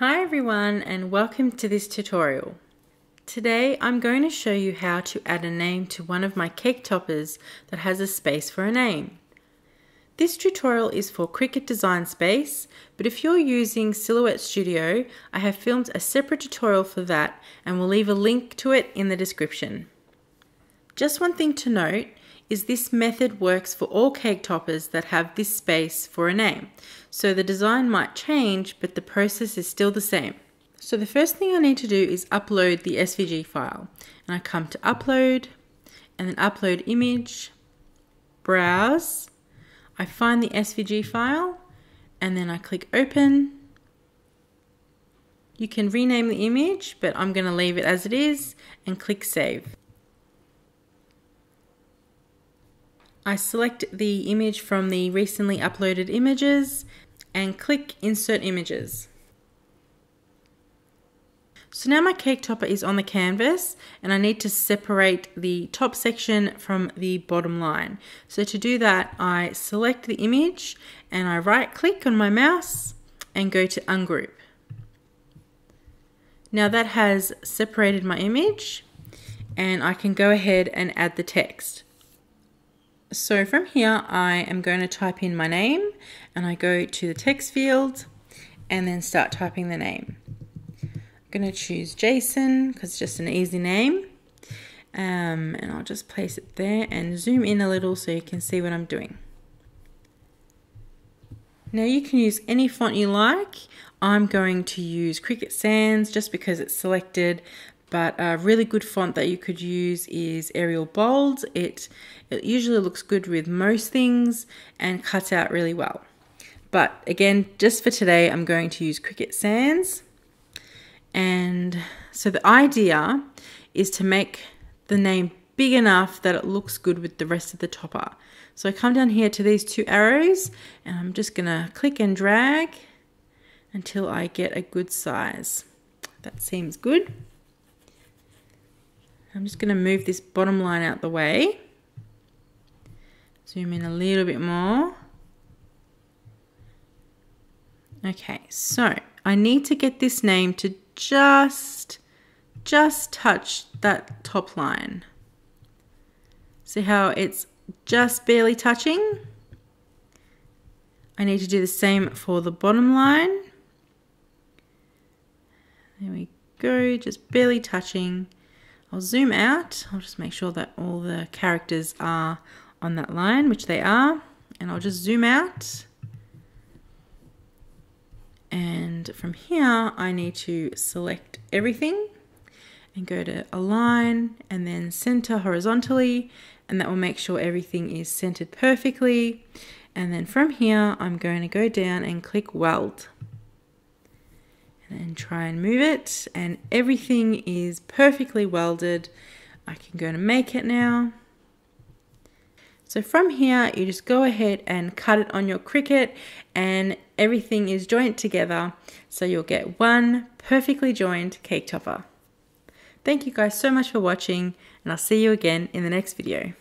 Hi everyone and welcome to this tutorial. Today I'm going to show you how to add a name to one of my cake toppers that has a space for a name. This tutorial is for Cricut Design Space, but if you're using Silhouette Studio, I have filmed a separate tutorial for that and will leave a link to it in the description. Just one thing to note is this method works for all cake toppers that have this space for a name. So the design might change, but the process is still the same. So the first thing I need to do is upload the SVG file. And I come to upload, and then upload image, browse, I find the SVG file, and then I click open. You can rename the image, but I'm going to leave it as it is, and click save. I select the image from the recently uploaded images and click insert images. So now my cake topper is on the canvas and I need to separate the top section from the bottom line. So to do that, I select the image and I right click on my mouse and go to ungroup. Now that has separated my image and I can go ahead and add the text. So from here, I am going to type in my name and I go to the text field and then start typing the name. I'm going to choose Jason because it's just an easy name. Um, and I'll just place it there and zoom in a little so you can see what I'm doing. Now you can use any font you like. I'm going to use Cricut Sans just because it's selected, but a really good font that you could use is Arial Bold. It, it usually looks good with most things and cuts out really well. But again, just for today, I'm going to use Cricut Sans. And so the idea is to make the name big enough that it looks good with the rest of the topper. So I come down here to these two arrows and I'm just gonna click and drag until I get a good size. That seems good. I'm just going to move this bottom line out the way. Zoom in a little bit more. Okay, so I need to get this name to just, just touch that top line. See how it's just barely touching? I need to do the same for the bottom line. There we go, just barely touching. I'll zoom out. I'll just make sure that all the characters are on that line, which they are. And I'll just zoom out. And from here, I need to select everything and go to align and then center horizontally. And that will make sure everything is centered perfectly. And then from here, I'm going to go down and click weld and try and move it and everything is perfectly welded. I can go to make it now. So from here, you just go ahead and cut it on your Cricut and everything is joined together. So you'll get one perfectly joined cake topper. Thank you guys so much for watching and I'll see you again in the next video.